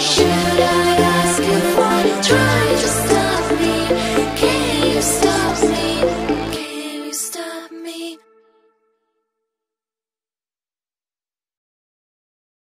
Should I